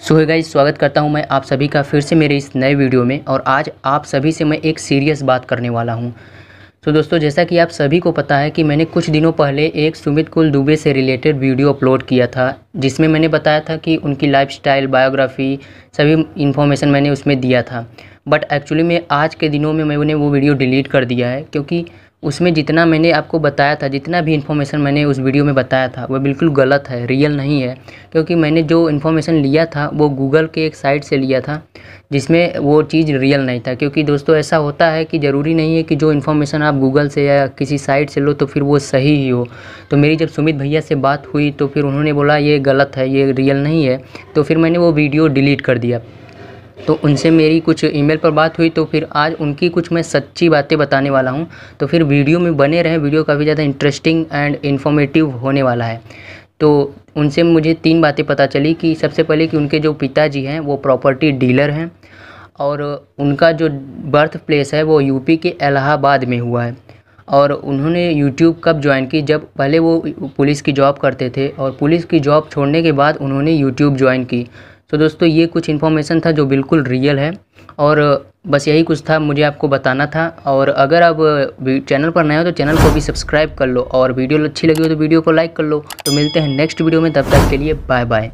सो है गाइस स्वागत करता हूँ मैं आप सभी का फिर से मेरे इस नए वीडियो में और आज आप सभी से मैं एक सीरियस बात करने वाला हूँ। तो दोस्तों, जैसा कि आप सभी को पता है कि मैंने कुछ दिनों पहले एक सुमित कुल दुबे से रिलेटेड वीडियो अपलोड किया था, जिसमें मैंने बताया था कि उनकी लाइफस्टाइल बायोग्राफी सभी इन्फॉर्मेशन मैंने उसमें दिया था। बट एक्चुअली में आज के दिनों में मैंने वो वीडियो डिलीट कर दिया है, क्योंकि उसमें जितना मैंने आपको बताया था, जितना भी इन्फॉर्मेशन मैंने उस वीडियो में बताया था वह बिल्कुल गलत है रियल नहीं है। क्योंकि मैंने जो इन्फॉर्मेशन लिया था, वो गूगल के एक साइट से लिया था, जिसमें वो चीज़ रियल नहीं था। क्योंकि दोस्तों, ऐसा होता है कि ज़रूरी नहीं है कि जो इन्फॉर्मेशन आप गूगल से या किसी साइट से लो तो फिर वो सही ही हो। तो मेरी जब सुमित भैया से बात हुई तो फिर उन्होंने बोला, ये गलत है, ये रियल नहीं है। तो फिर मैंने वो वीडियो डिलीट कर दिया। तो उनसे मेरी कुछ ईमेल पर बात हुई तो फिर आज उनकी कुछ मैं सच्ची बातें बताने वाला हूँ। तो फिर वीडियो में बने रहें, वीडियो काफ़ी ज़्यादा इंटरेस्टिंग एंड इन्फॉर्मेटिव होने वाला है। तो उनसे मुझे तीन बातें पता चली कि सबसे पहले कि उनके जो पिताजी हैं, वो प्रॉपर्टी डीलर हैं और उनका जो बर्थ प्लेस है, वो यूपी के इलाहाबाद में हुआ है। और उन्होंने यूट्यूब कब ज्वाइन की, जब पहले वो पुलिस की जॉब करते थे और पुलिस की जॉब छोड़ने के बाद उन्होंने यूट्यूब ज्वाइन की। तो दोस्तों, ये कुछ इन्फॉर्मेशन था जो बिल्कुल रियल है। और, बस यही कुछ था, मुझे आपको बताना था। और अगर आप चैनल पर नए हो तो चैनल को भी सब्सक्राइब कर लो। और वीडियो अच्छी लगी हो तो वीडियो को लाइक कर लो। तो मिलते हैं नेक्स्ट वीडियो में, तब तक के लिए बाय बाय